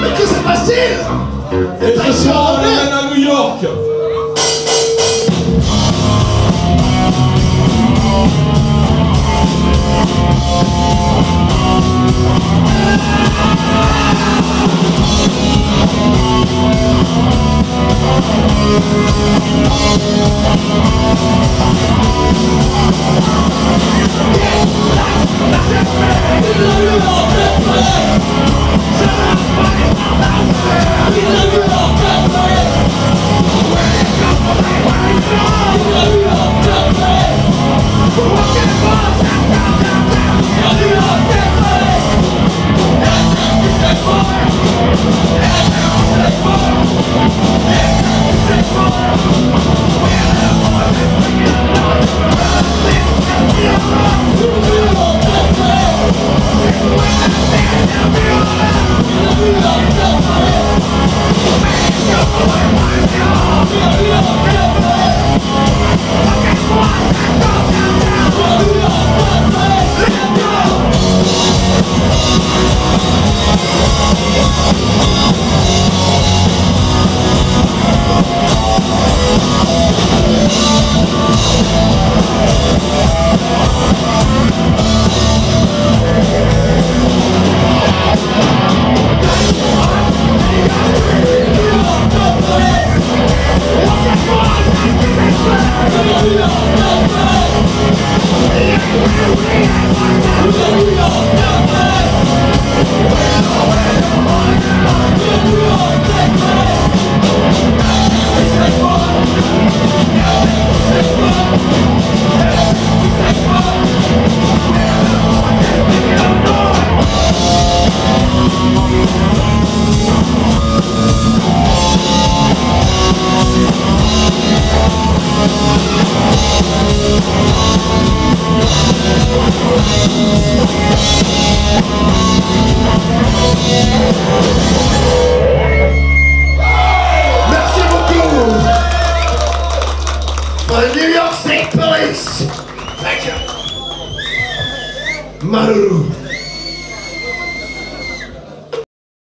Mais que se passe-t-il Et ce soir, on à New York. Shut up! Merci the New York State Police. Thank you. Malou